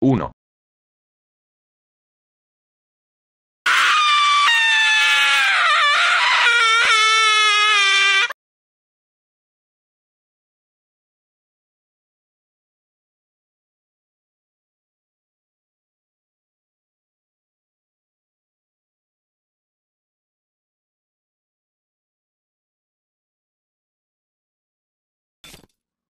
1.